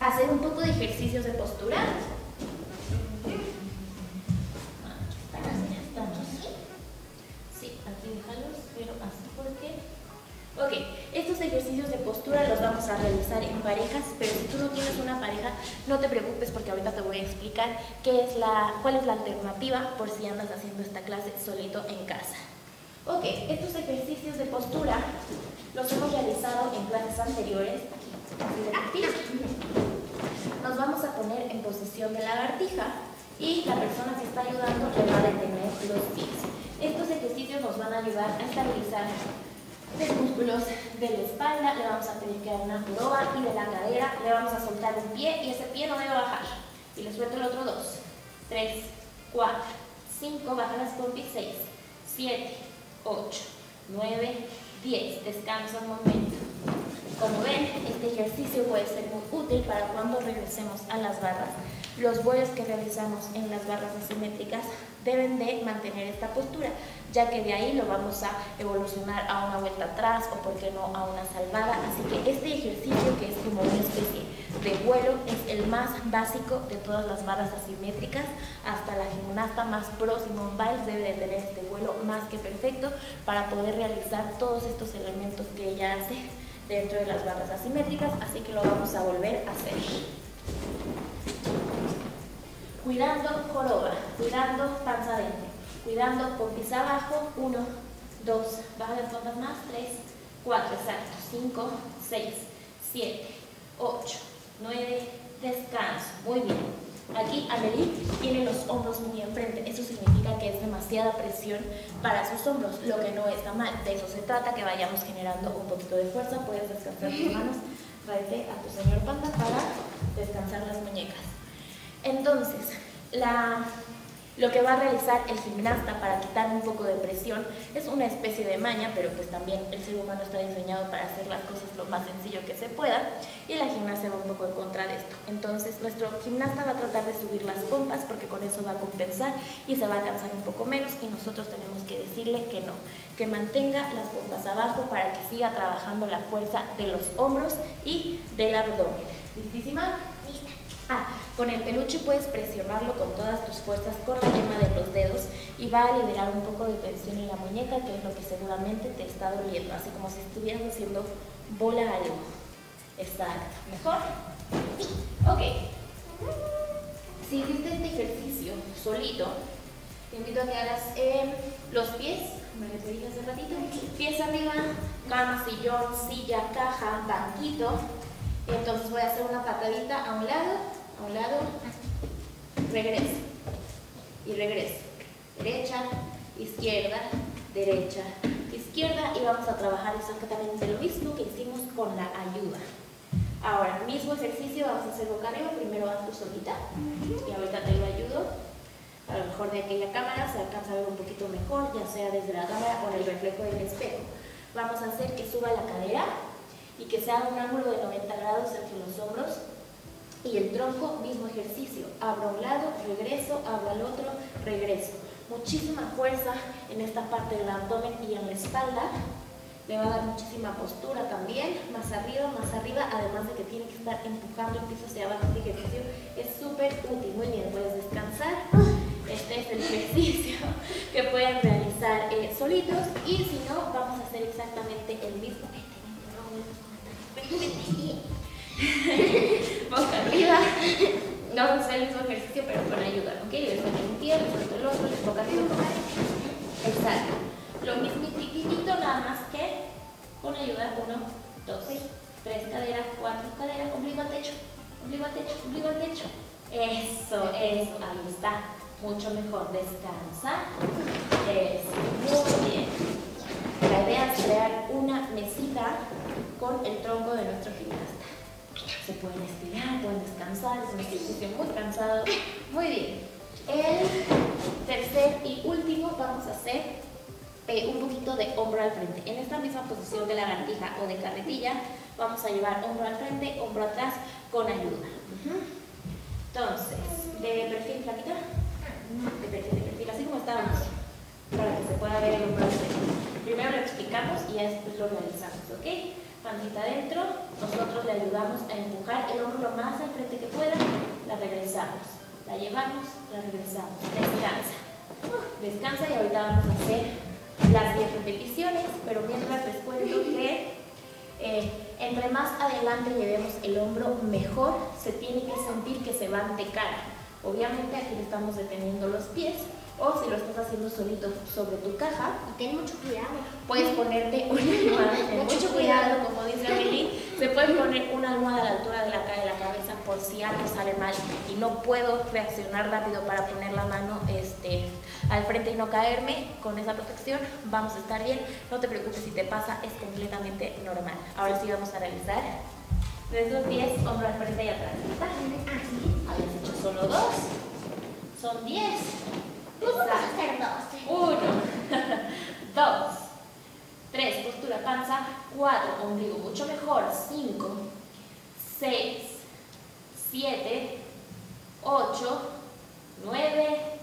hacer un poco de ejercicios de postura. Vamos a realizar en parejas, pero si tú no tienes una pareja, no te preocupes porque ahorita te voy a explicar qué es la, cuál es la alternativa por si andas haciendo esta clase solito en casa. Ok, estos ejercicios de postura los hemos realizado en clases anteriores. Nos vamos a poner en posición de lagartija y la persona que está ayudando le va a detener los pies. Estos ejercicios nos van a ayudar a estabilizar los músculos de la espalda, le vamos a pedir que haga una joroba y de la cadera le vamos a soltar un pie y ese pie no debe bajar. Y le suelto el otro dos, tres, cuatro, cinco, baja las pompis, seis, siete, ocho, nueve, diez. Descansa un momento. Como ven, este ejercicio puede ser muy útil para cuando regresemos a las barras. Los vuelos que realizamos en las barras asimétricas deben de mantener esta postura, ya que de ahí lo vamos a evolucionar a una vuelta atrás o, por qué no, a una salvada. Así que este ejercicio, que es como una especie de vuelo, es el más básico de todas las barras asimétricas. Hasta la gimnasta más pro, Simone Biles, debe de tener este vuelo más que perfecto para poder realizar todos estos elementos que ella hace dentro de las barras asimétricas, así que lo vamos a volver a hacer. Cuidando joroba, cuidando panza adentro, cuidando pompis abajo, uno, dos, baja las pompas más, tres, cuatro, exacto, cinco, seis, siete, ocho, nueve, descanso, muy bien. Aquí Amelie tiene los hombros muy enfrente, eso significa que es demasiada presión para sus hombros, lo que no está mal. De eso se trata, que vayamos generando un poquito de fuerza. Puedes descansar tus manos, tráete a tu señor panda para descansar las muñecas. Entonces, lo que va a realizar el gimnasta para quitar un poco de presión es una especie de maña, pero pues también el ser humano está diseñado para hacer las cosas lo más sencillo que se pueda y la gimnasia va un poco en contra de esto. Entonces nuestro gimnasta va a tratar de subir las pompas porque con eso va a compensar y se va a cansar un poco menos y nosotros tenemos que decirle que no, que mantenga las pompas abajo para que siga trabajando la fuerza de los hombros y del abdomen. ¿Listísima? Ah, con el peluche puedes presionarlo con todas tus fuerzas con la yema de los dedos y va a liberar un poco de tensión en la muñeca, que es lo que seguramente te está doliendo, así como si estuvieras haciendo bola algo. Exacto. ¿Mejor? Sí. Ok. Si hiciste este ejercicio solito, te invito a que hagas eh, los pies, me lo dije hace ratito, pies arriba, cama, sillón, silla, caja, banquito. Entonces voy a hacer una patadita a un lado a un lado, regreso y regreso. Derecha, izquierda, derecha, izquierda y vamos a trabajar exactamente lo mismo que hicimos con la ayuda. Ahora, mismo ejercicio, vamos a hacer boca arriba, primero haz tu solita y ahorita te lo ayudo. A lo mejor de aquella cámara se alcanza a ver un poquito mejor, ya sea desde la cámara o en el reflejo del espejo. Vamos a hacer que suba la cadera y que se haga un ángulo de 90 grados hacia los hombros y el tronco, mismo ejercicio. Abro a un lado, regreso, abro al otro, regreso. Muchísima fuerza en esta parte del abdomen y en la espalda. Le va a dar muchísima postura también, más arriba, más arriba, además de que tiene que estar empujando el piso hacia abajo. Este ejercicio es súper útil. Muy bien, puedes descansar. Este es el ejercicio que pueden realizar eh, solitos y si no, vamos a hacer exactamente el mismo. boca arriba. No vamos a hacer el mismo ejercicio, pero con ayuda, ¿ok? Les meto un pie, les meto el otro, les boca arriba, Exacto. Lo mismo nada más que con ayuda. Uno, dos, tres caderas, cuatro caderas, ombligo al techo, ombligo al techo, ombligo al techo. Eso, eso, ahí está. Mucho mejor. Descansa. Eso, muy bien. La idea es crear una mesita con el tronco de nuestro gimnasta pueden estirar, pueden descansar, es un ejercicio muy cansado. Muy bien. El tercer y último vamos a hacer eh, un poquito de hombro al frente. En esta misma posición de lagartija o de carretilla, vamos a llevar hombro al frente, hombro atrás con ayuda. Entonces, de perfil flaquita, de perfil, de perfil, así como estábamos, para que se pueda ver el hombro al frente. Primero lo explicamos y después lo realizamos, ¿ok? Pancita adentro, nosotros le ayudamos a empujar el hombro lo más al frente que pueda, la regresamos, la llevamos, la regresamos, descansa, descansa y ahorita vamos a hacer las 10 repeticiones, pero mientras les cuento que eh, entre más adelante llevemos el hombro, mejor se tiene que sentir que se van de cara. Obviamente aquí le estamos deteniendo los pies, o si lo estás haciendo solito sobre tu caja, ten mucho cuidado. Puedes ponerte una almohada, ten mucho cuidado, como dice Amelie, se puede poner una almohada a la altura de la, de la cabeza por si algo sale mal y no puedo reaccionar rápido para poner la mano este, al frente y no caerme, con esa protección vamos a estar bien. No te preocupes si te pasa, es completamente normal. Ahora sí vamos a realizar nuestros pies, hombro al frente y atrás. Habías hecho solo dos, son diez. A hacer dos. Uno, dos, tres, postura panza, cuatro, ombligo mucho mejor, cinco, seis, siete, ocho, nueve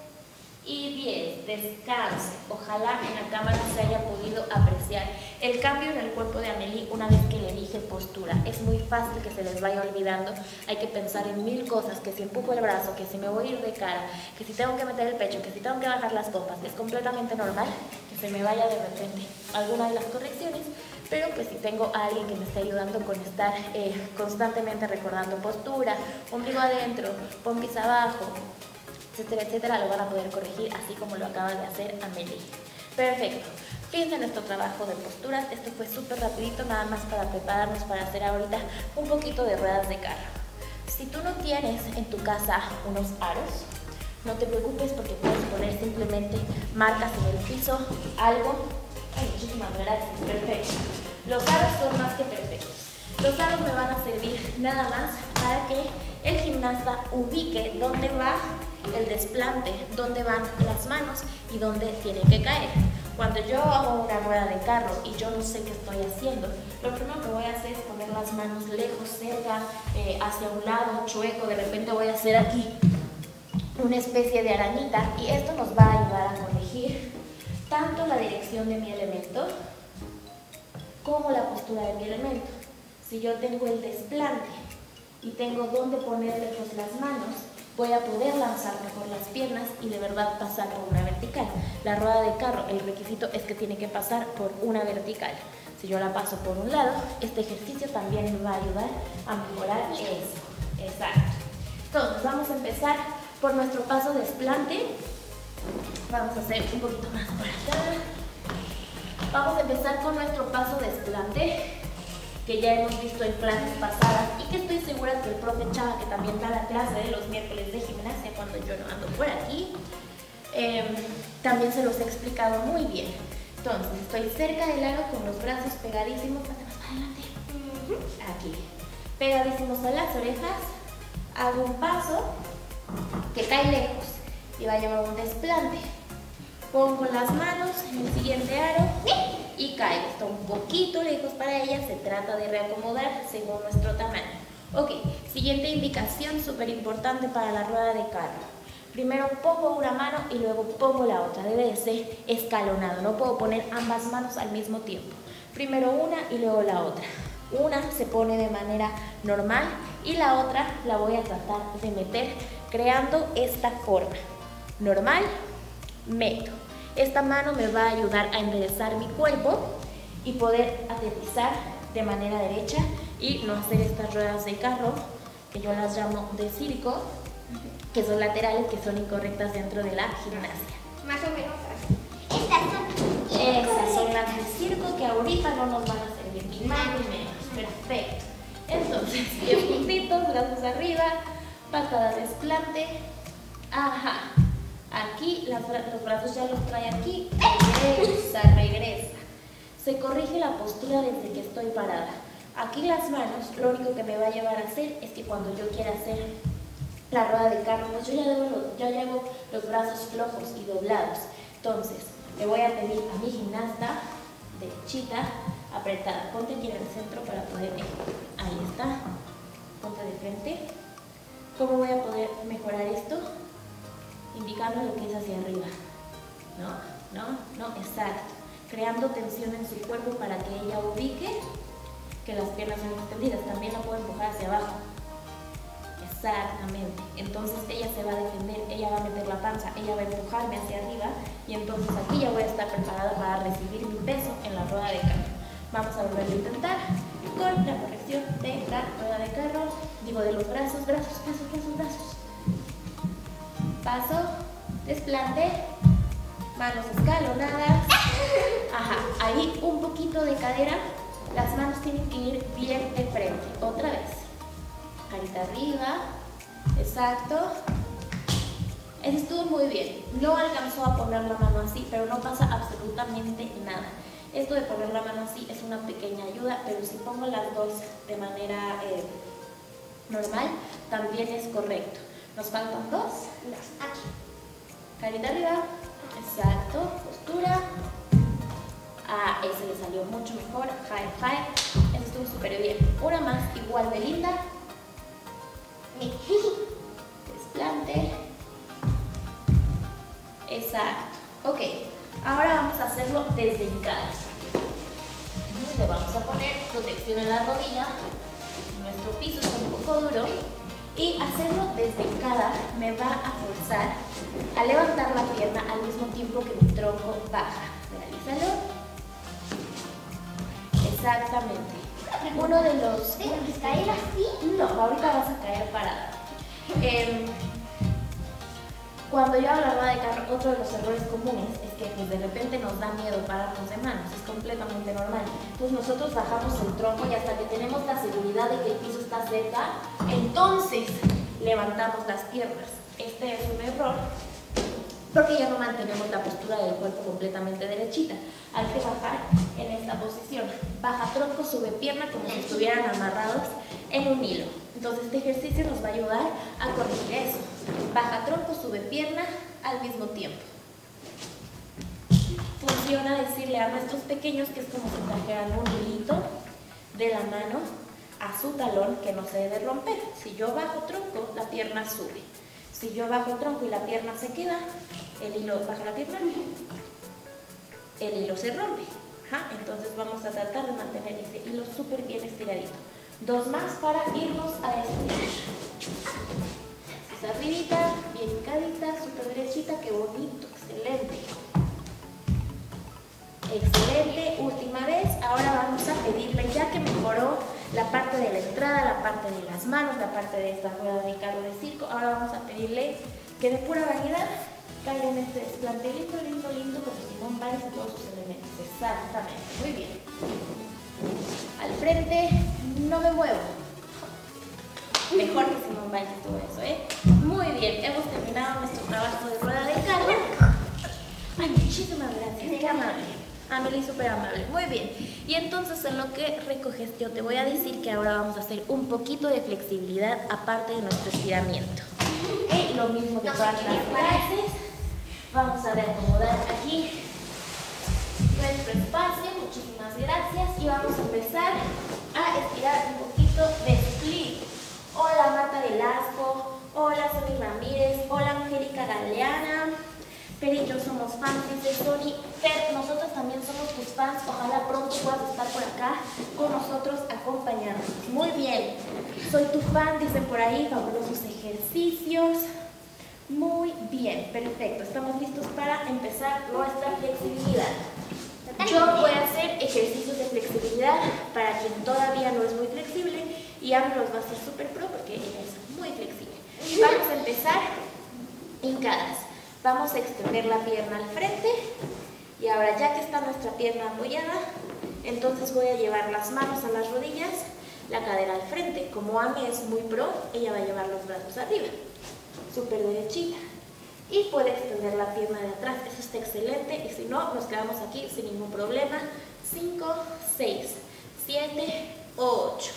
y diez. Descanse. Ojalá en la cámara se haya podido apreciar el cambio en el cuerpo de Amelie una vez que le dije postura. Es muy fácil que se les vaya olvidando. Hay que pensar en mil cosas, que si empujo el brazo, que si me voy a ir de cara, que si tengo que meter el pecho, que si tengo que bajar las pompas. Es completamente normal que se me vaya de repente alguna de las correcciones, pero pues si tengo a alguien que me esté ayudando con estar eh, constantemente recordando postura, ombligo adentro, pompis abajo, etcétera, etcétera, lo van a poder corregir así como lo acaba de hacer Amelie. Perfecto. Fin de nuestro trabajo de posturas. Esto fue súper rapidito, nada más para prepararnos para hacer ahorita un poquito de ruedas de carro. Si tú no tienes en tu casa unos aros, no te preocupes porque puedes poner simplemente marcas en el piso, algo. Ay, muchísimas gracias, perfecto. Los aros son más que perfectos. Los aros me van a servir nada más para que el gimnasta ubique dónde va el desplante, dónde van las manos y dónde tiene que caer. Cuando yo hago una rueda de carro y yo no sé qué estoy haciendo, lo primero que voy a hacer es poner las manos lejos, cerca, eh, hacia un lado, chueco, de repente voy a hacer aquí una especie de arañita y esto nos va a ayudar a corregir tanto la dirección de mi elemento como la postura de mi elemento. Si yo tengo el desplante y tengo dónde poner lejos las manos, voy a poder lanzar mejor las piernas y de verdad pasar por una vertical. La rueda de carro, el requisito es que tiene que pasar por una vertical. Si yo la paso por un lado, este ejercicio también me va a ayudar a mejorar eso. Exacto. Entonces, vamos a empezar por nuestro paso desplante. Vamos a hacer un poquito más por acá. Vamos a empezar con nuestro paso desplante que ya hemos visto en clases pasadas y que estoy segura que el profe Chava, que también da la clase de los miércoles de gimnasia cuando yo no ando por aquí, em, también se los he explicado muy bien. Entonces, estoy cerca del aro con los brazos pegadísimos, adelante, aquí, pegadísimos a las orejas, hago un paso que cae lejos y va a llevar un desplante. Pongo las manos en el siguiente aro y caigo. Está un poquito lejos para ella, se trata de reacomodar según nuestro tamaño. Ok, siguiente indicación súper importante para la rueda de carro. Primero pongo una mano y luego pongo la otra. Debe de ser escalonado, no puedo poner ambas manos al mismo tiempo. Primero una y luego la otra. Una se pone de manera normal y la otra la voy a tratar de meter creando esta forma. Normal, meto. Esta mano me va a ayudar a enderezar mi cuerpo y poder aterrizar de manera derecha y no hacer estas ruedas de carro, que yo las llamo de circo, que son laterales, que son incorrectas dentro de la gimnasia. Más o menos así. Estas son Esas son las de circo que ahorita no nos van a servir ni más ni menos. Perfecto. Entonces, pies juntitos, brazos arriba, patada desplante. Ajá. Aquí los brazos ya los trae aquí. Regresa, regresa. Se corrige la postura desde que estoy parada. Aquí las manos, lo único que me va a llevar a hacer es que cuando yo quiera hacer la rueda de carro, pues yo ya, debo, ya llevo los brazos flojos y doblados. Entonces, le voy a pedir a mi gimnasta, derechita, apretada. Ponte aquí en el centro para poder... Ahí está. Ponte de frente. ¿Cómo voy a poder mejorar esto? Indicando lo que es hacia arriba. ¿No? ¿No? No, exacto. Creando tensión en su cuerpo para que ella ubique que las piernas son extendidas. También la puedo empujar hacia abajo. Exactamente. Entonces ella se va a defender, ella va a meter la panza, ella va a empujarme hacia arriba y entonces aquí ya voy a estar preparada para recibir mi peso en la rueda de carro. Vamos a volver a intentar con la corrección de la rueda de carro, digo de los brazos, brazos, brazos, brazos, brazos paso, desplante, manos escalonadas, ajá, ahí un poquito de cadera, las manos tienen que ir bien de frente, otra vez, Carita arriba. Exacto. Eso estuvo muy bien. No alcanzó a poner la mano así, pero no pasa absolutamente nada. Esto de poner la mano así es una pequeña ayuda, pero si pongo las dos de manera eh, normal, también es correcto. Nos faltan dos. Aquí. Carita arriba. Exacto. Postura. Ah, ese le salió mucho mejor. High five. Eso estuvo súper bien. Una más, igual de linda. Desplante. Exacto. Ok. Ahora vamos a hacerlo desde hincada. Le vamos a poner protección en la rodilla. Nuestro piso está un poco duro. Y hacerlo desde hincada me va a forzar a levantar la pierna al mismo tiempo que mi tronco baja. Realízalo. Exactamente. Uno de los... ¿Tengo que caer así? No, ahorita vas a caer parada. Em, cuando yo rueda de carro, otro de los errores comunes es que pues, de repente nos da miedo pararnos de manos, es completamente normal. Entonces nosotros bajamos el tronco y hasta que tenemos la seguridad de que el piso está cerca, entonces levantamos las piernas. Este es un error porque ya no mantenemos la postura del cuerpo completamente derechita. Hay que bajar en esta posición. Baja tronco, sube pierna como si estuvieran amarrados en un hilo. Entonces este ejercicio nos va a ayudar a corregir eso. Baja tronco, sube pierna al mismo tiempo. Funciona decirle a nuestros pequeños que es como si trajeran un hilito de la mano a su talón que no se debe romper. Si yo bajo tronco, la pierna sube. Si yo bajo tronco y la pierna se queda, el hilo baja la pierna, el hilo se rompe. Entonces vamos a tratar de mantener ese hilo súper bien estiradito. Dos más para irnos a estirar. Esa arribita, bien hincadita, súper derechita, qué bonito, excelente. Excelente, última vez. Ahora vamos a pedirle, ya que mejoró la parte de la entrada, la parte de las manos, la parte de esta rueda de carro de circo, ahora vamos a pedirle que de pura vanidad caiga en este desplante lindo, lindo, lindo, como Simón Biles y todos sus elementos. Exactamente, muy bien. Al frente, no me muevo. Mejor que Simón Biles todo eso, ¿eh? Muy bien, hemos terminado nuestro trabajo de rueda de carro. Ay, muchísimas gracias, qué amable. Amelie, súper amable. Muy bien. Y entonces en lo que recoges yo te voy a decir que ahora vamos a hacer un poquito de flexibilidad aparte de nuestro estiramiento. Y lo mismo que todas las clases. Vamos a reacomodar aquí nuestro espacio. Muchísimas gracias. Y vamos a empezar a estirar un poquito de split. Hola Marta Velasco. Hola Sony Ramírez. Hola Angélica Galeana. Fer y yo somos fans, dice Sony. Fer, nosotros también somos tus fans. Ojalá pronto puedas estar por acá con nosotros acompañándonos. Muy bien. Soy tu fan, dicen por ahí. Fabulosos ejercicios. Muy bien, perfecto. Estamos listos para empezar nuestra flexibilidad. Yo voy a hacer ejercicios de flexibilidad para quien todavía no es muy flexible y Amy los va a hacer súper pro porque ella es muy flexible. Vamos a empezar hincadas. Vamos a extender la pierna al frente y ahora ya que está nuestra pierna apoyada, entonces voy a llevar las manos a las rodillas, la cadera al frente. Como Ame es muy pro, ella va a llevar los brazos arriba, súper derechita. Y puede extender la pierna de atrás, eso está excelente y si no, nos quedamos aquí sin ningún problema. 5, 6, 7, 8.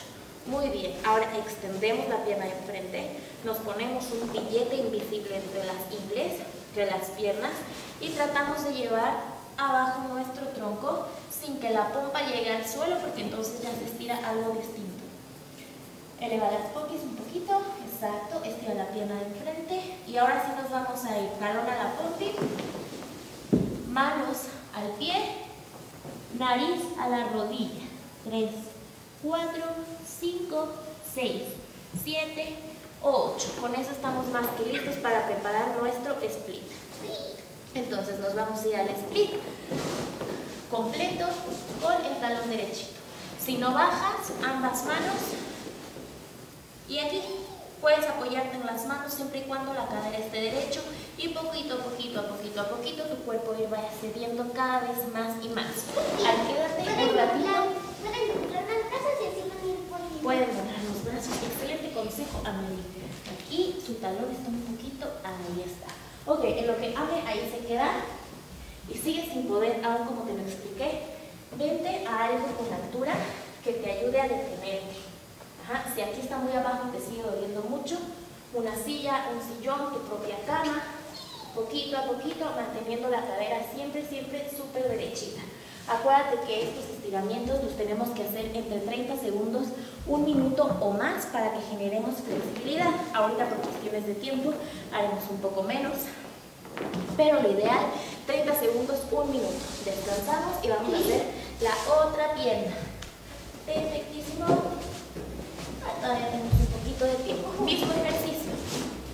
Muy bien, ahora extendemos la pierna de enfrente, nos ponemos un billete invisible entre las ingles entre las piernas y tratamos de llevar abajo nuestro tronco sin que la pompa llegue al suelo porque entonces ya se estira algo distinto. Eleva las pompis un poquito, exacto, estira la pierna de enfrente y ahora sí nos vamos a ir talón a la pompi, manos al pie, nariz a la rodilla. 3, 4, 5, 6, 7, 8. Con eso estamos más que listos para preparar nuestro split. Entonces nos vamos a ir al split completo con el talón derechito. Si no bajas, ambas manos y aquí puedes apoyarte en las manos siempre y cuando la cadera esté derecho y poquito a poquito, a poquito a poquito tu cuerpo vaya cediendo cada vez más y más. Al quédate un ratito. ¿Pueden ir donar los brazos. Excelente consejo, Amelie. Aquí su talón está un poquito, ahí está. Ok, en lo que Ame ahí se queda y sigue sin poder, aún como te lo expliqué, vente a algo con altura que te ayude a detenerte. Si aquí está muy abajo te sigue doliendo mucho, una silla, un sillón, tu propia cama, poquito a poquito, manteniendo la cadera siempre, siempre súper derechita. Acuérdate que estos estiramientos los tenemos que hacer entre 30 segundos, un minuto o más para que generemos flexibilidad. Ahorita por cuestiones de tiempo haremos un poco menos, pero lo ideal, 30 segundos, un minuto. Descansamos y vamos a hacer la otra pierna. Perfectísimo. Todavía tenemos un poquito de tiempo. Mismo ejercicio.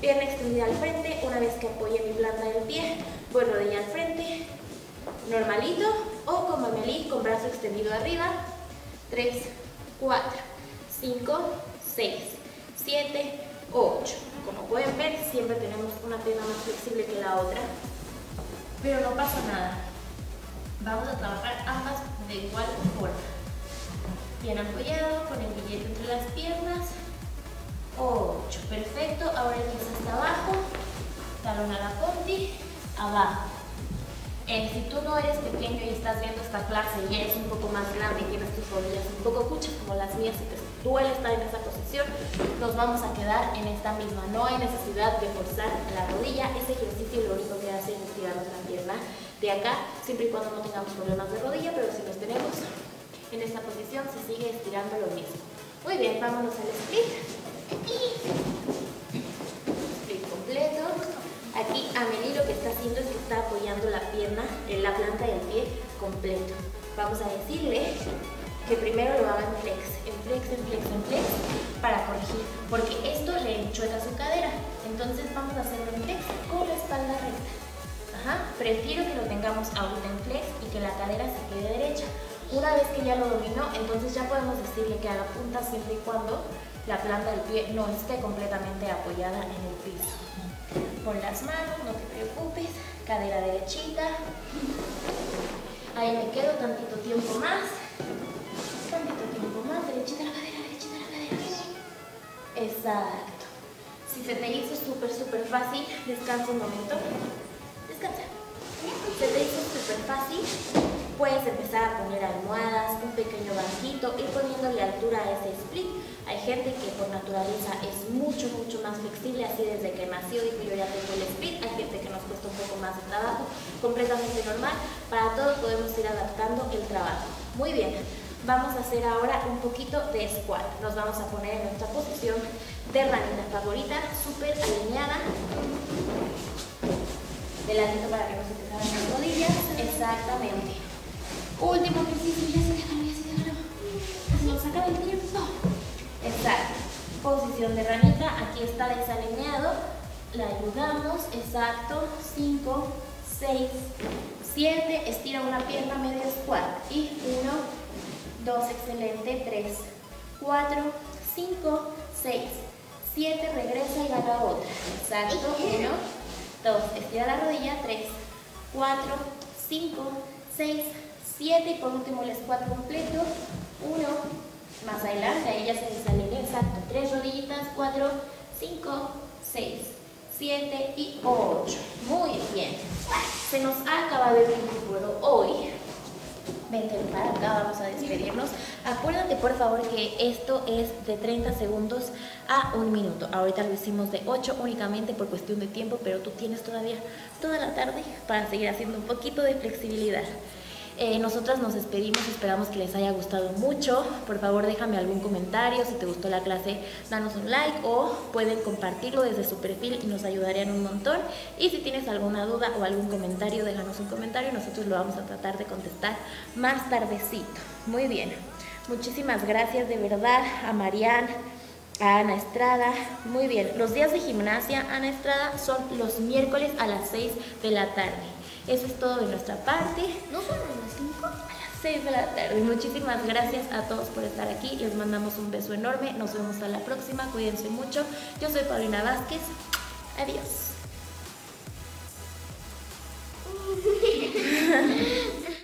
Pierna extendida al frente, una vez que apoye mi planta del pie, voy rodilla al frente, normalito, o como Amelie, con brazo extendido arriba, 3, 4, 5, 6, 7, 8. Como pueden ver, siempre tenemos una pierna más flexible que la otra, pero no pasa nada. Vamos a trabajar ambas de igual forma. Bien apoyado, con el billete entre las piernas. 8. Perfecto. Ahora empieza hasta abajo. Talón a la ponti. Abajo. Eh, si tú no eres pequeño y estás viendo esta clase y eres un poco más grande y tienes tus rodillas un poco cuchas como las mías y te duele estar en esa posición, nos vamos a quedar en esta misma. No hay necesidad de forzar la rodilla. Ese ejercicio lo único que hace es estirarnos la pierna de acá, siempre y cuando no tengamos problemas de rodilla, pero si los tenemos en esta posición se sigue estirando lo mismo. Muy bien, vámonos al split. Split completo. Aquí Amelie lo que está haciendo es que está apoyando la pierna en la planta del pie completo. Vamos a decirle que primero lo haga en flex, en flex, en flex, en flex, para corregir, porque esto le enchueca su cadera. Entonces vamos a hacerlo en flex con la espalda recta. Ajá. Prefiero que lo tengamos ahorita en flex y que la cadera se quede derecha. Una vez que ya lo dominó, entonces ya podemos decirle que haga punta siempre y cuando la planta del pie no esté completamente apoyada en el piso. Pon las manos, no te preocupes, cadera derechita. Ahí me quedo tantito tiempo más. Tantito tiempo más, derechita la cadera, derechita la cadera. Exacto. Si se te hizo súper, súper fácil, descansa un momento. Descansa. Se te hizo súper fácil, puedes empezar a poner almohadas, un pequeño banquito, ir poniéndole altura a ese split. Hay gente que por naturaleza es mucho, mucho más flexible, así desde que nació dijo yo ya tengo el split. Hay gente que nos cuesta un poco más de trabajo, completamente normal. Para todo podemos ir adaptando el trabajo. Muy bien, vamos a hacer ahora un poquito de squat. Nos vamos a poner en nuestra posición de ranita favorita, súper alineada de ladito para que no se te salgan las rodillas. Exactamente. Último ejercicio, ya se déjalo, ya se déjalo. Se nos acaba el tiempo. Exacto. Posición de ranita, aquí está desalineado. La ayudamos, exacto. 5, 6, 7. Estira una pierna medio squat. Y 1, 2, excelente. 3, 4, 5, 6, 7. Regresa y haga otra. Exacto. 1, 2, estira la rodilla, 3, 4, 5, 6, 7 y por último el squat completo, 1, más adelante, ahí ya se desalinea, exacto, 3 rodillitas, 4, 5, 6, 7 y 8. Muy bien. Se nos ha acabado el tiempo por hoy. Vente para acá, vamos a despedirnos. Acuérdate por favor que esto es de 30 segundos a un minuto. Ahorita lo hicimos de 8 únicamente por cuestión de tiempo, pero tú tienes todavía toda la tarde para seguir haciendo un poquito de flexibilidad. Eh, nosotras nos despedimos, esperamos que les haya gustado mucho. Por favor, déjame algún comentario. Si te gustó la clase, danos un like o pueden compartirlo desde su perfil y nos ayudarían un montón. Y si tienes alguna duda o algún comentario, déjanos un comentario. Nosotros lo vamos a tratar de contestar más tardecito. Muy bien. Muchísimas gracias de verdad a Marianne, a Ana Estrada. Muy bien. Los días de gimnasia, Ana Estrada, son los miércoles a las 6 de la tarde. Eso es todo de nuestra parte. ¿No son las 5? A las 6 de la tarde. Muchísimas gracias a todos por estar aquí. Les mandamos un beso enorme. Nos vemos a la próxima. Cuídense mucho. Yo soy Paulina Vázquez. Adiós.